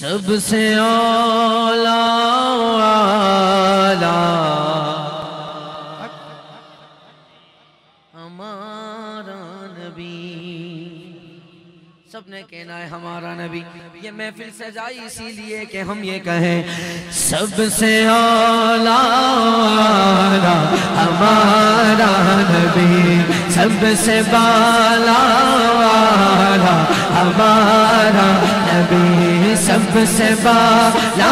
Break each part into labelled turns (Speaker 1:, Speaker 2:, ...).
Speaker 1: سب سے اولا ہمارا نبی۔ سب نے کہنا ہے ہمارا نبی۔ یہ محفل سے جائی اسی لیے کہ ہم یہ کہیں۔ سب سے اولا ہمارا نبی۔ سب سے بالا ہمارا نبی۔ سب سے بالا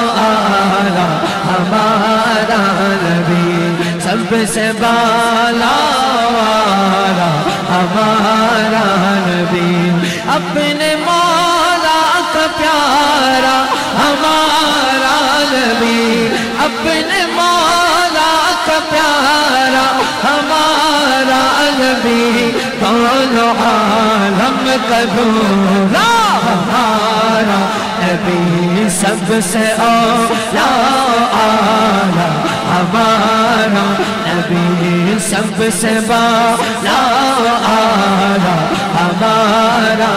Speaker 1: والا ہمارا نبی، سب سے بالا والا ہمارا نبی۔ اپنے مولا کا پیارا ہمارا نبی۔ اپنے مولا کا پیارا ہمارا نبی۔ کون عالم کا دورا ہمارا نبی سب سے اولا، آلہ ہمارا نبی سب سے بالا، آلہ ہمارا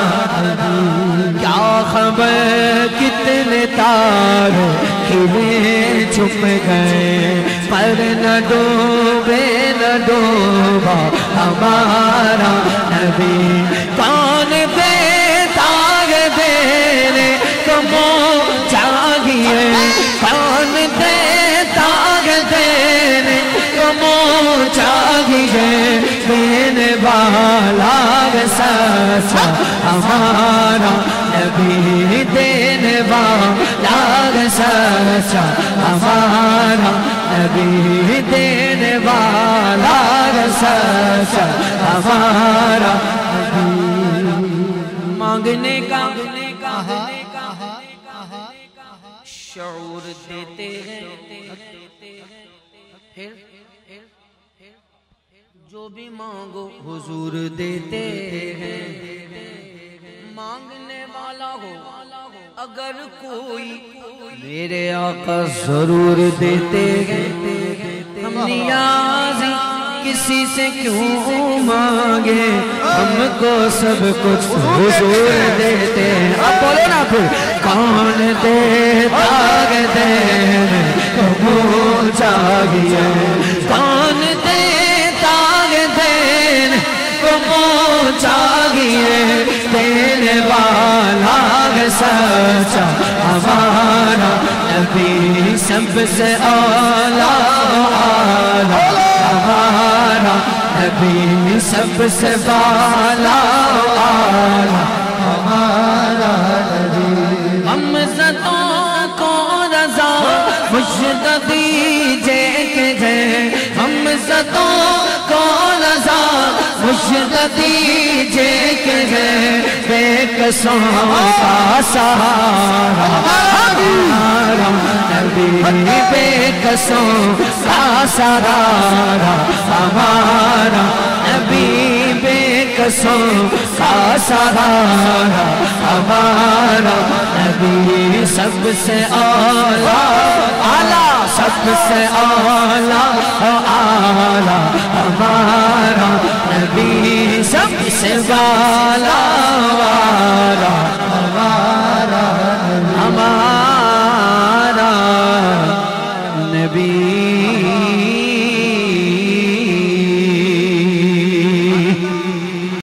Speaker 1: کیا خبر؟ کتنے تار کھلے چھپ گئے؟ پر نہ ڈوبے، نہ ڈوبا ہمارا نبی چاہیے والا سچا ہمارا نبی دینے والا سچا ہمارا نبی دینے والا سچا ہمارا مانگنے کا، شعور دیتے ہیں۔ پھر جو بھی مانگو حضور دیتے ہیں۔ مانگنے والا ہو، اگر کوئی میرے آقا ضرور دیتے ہیں۔ ہم نیازی کسی سے کیوں مانگے؟ ہم کو سب کچھ حضور دیتے ہیں۔ اب بولو نا پھر کون دیتا دینے کو چاہیے؟ چاہیے دینے والا سچا ہمارا نبی سب سے اولا ہمارا نبی سب سے بالا مجد دیجے کہ جے بے قسوں کا سہارا ہمارا نبی بے قسوں کا سہارا ہمارا، نبی، بے قسوں کا سہارا ہمارا، نبی سب سے اولا آلہ۔ سب سے اولا آلہ ہمارا نبی سب سے بالا۔